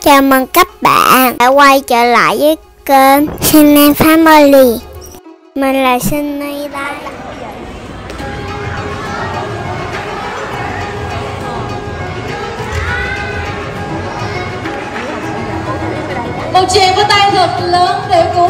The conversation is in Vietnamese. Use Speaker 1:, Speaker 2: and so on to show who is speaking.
Speaker 1: Chào mừng các bạn đã quay trở lại với kênh Sunny Family. Mình là Sunny đây.
Speaker 2: Một chàng vỗ tay thật lớn để cổ